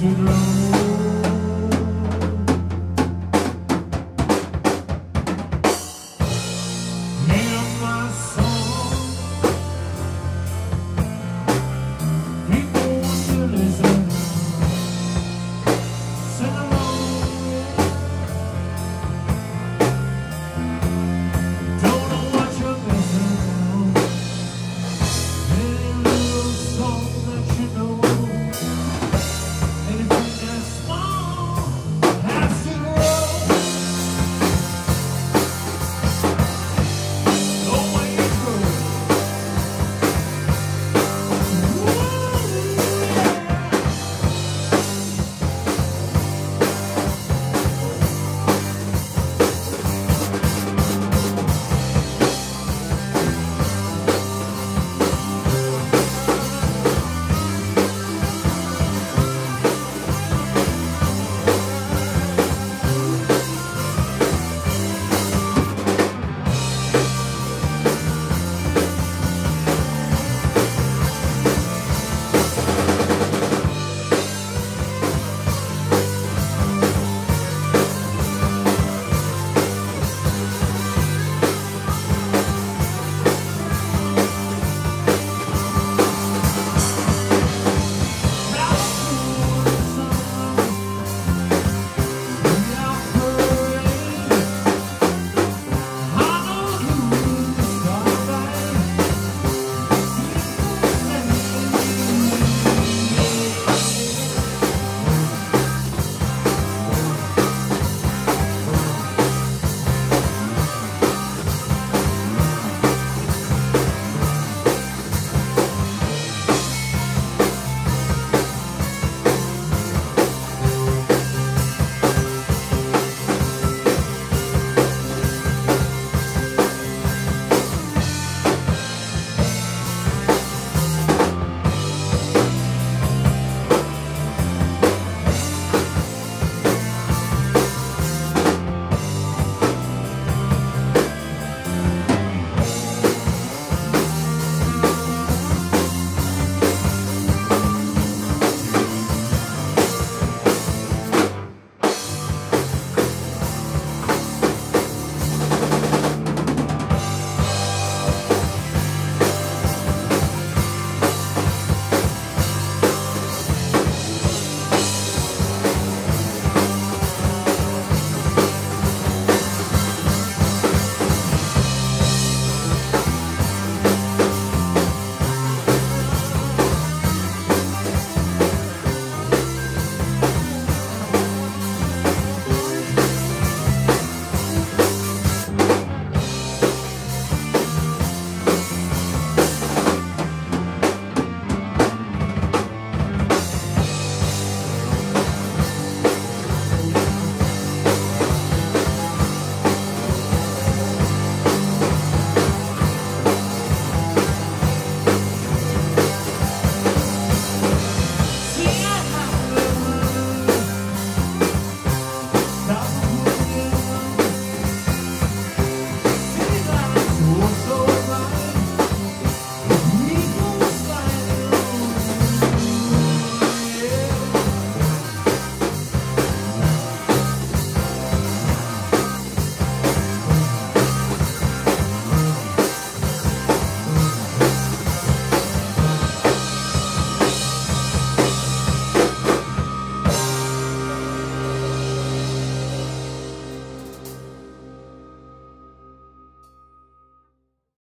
to grow.